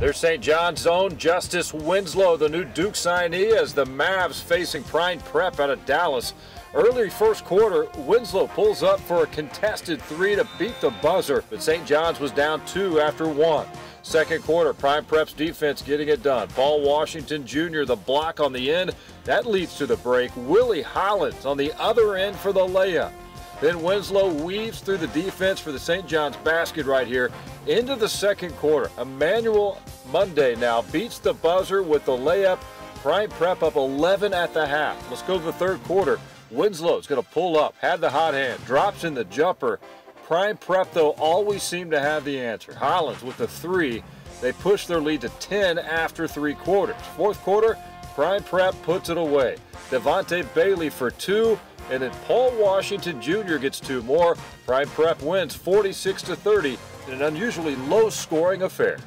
There's St. John's own Justice Winslow, the new Duke signee, as the Mavs facing Prime Prep out of Dallas. Early first quarter, Winslow pulls up for a contested three to beat the buzzer, but St. John's was down two after one. Second quarter, Prime Prep's defense getting it done. Paul Washington Jr., the block on the end, that leads to the break. Willie Hollins on the other end for the layup. Then Winslow weaves through the defense for the St. John's basket right here into the second quarter. Emmanuel Mudiay now beats the buzzer with the layup. Prime Prep up 11 at the half. Let's go to the third quarter. Winslow's going to pull up, had the hot hand, drops in the jumper. Prime Prep, though, always seemed to have the answer. Hollins with the three. They push their lead to 10 after three quarters. Fourth quarter, Prime Prep puts it away. Davontae Bailey for two. And then Paul Washington Jr. gets two more. Prime Prep wins 46 to 30 in an unusually low scoring affair.